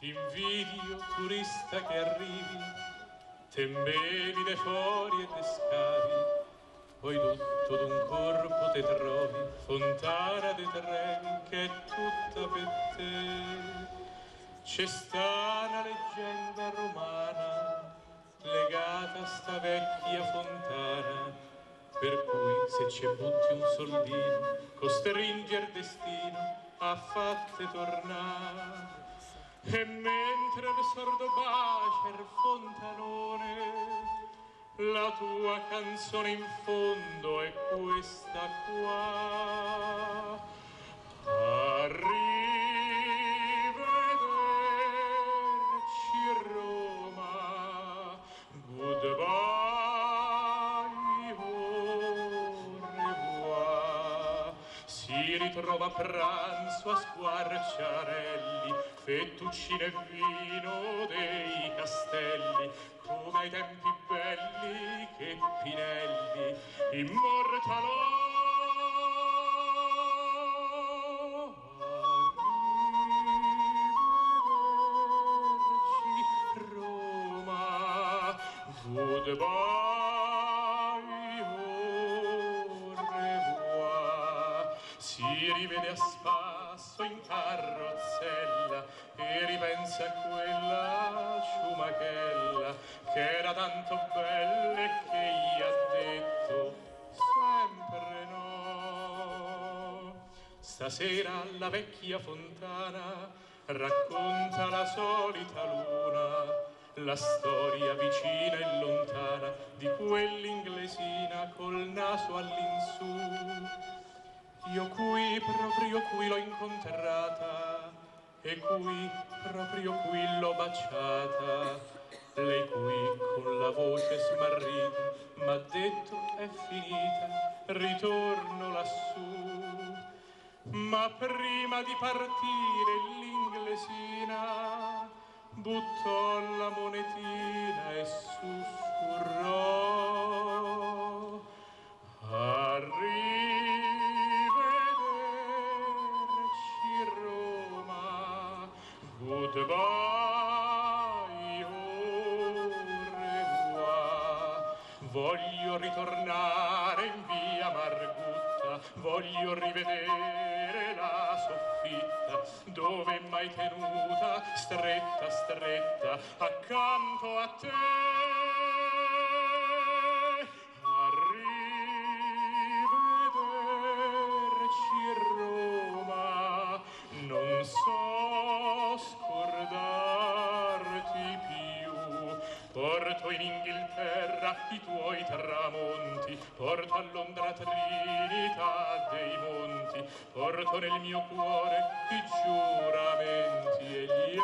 Ti invidio, turista che arrivi, tembevi de fori e de scavi, poi tutto d'un corpo te trovi, fontana de terreni che è tutta per te. C'è sta una leggenda romana legata a sta vecchia fontana, per cui se ci butti un soldino, costringe il destino a fatte tornare. E mentre il sordo bacia il fontanone, la tua canzone in fondo è questa qua. Ritrova a pranzo a squarciarelli, fettuccine e vino dei castelli, come ai tempi belli che Pinelli immortalò. Roma, goodbye, Si rivede a spasso in carrozzella e ripensa a quella ciumachella che era tanto bella e che gli ha detto sempre no. Stasera la vecchia fontana racconta la solita luna, la storia vicina proprio qui l'ho incontrata, e qui, proprio qui l'ho baciata. Lei qui, con la voce smarrita, m'ha detto è finita, ritorno lassù. Ma prima di partire l'inglesina buttò la monetina e sussurrò goodbye, au revoir. Voglio ritornare in via Margutta, voglio rivedere la soffitta, dove mai tenuta, stretta, stretta, accanto a te. Porto in Inghilterra i tuoi tramonti, porto a Londra Trinità dei monti, porto nel mio cuore i giuramenti e gli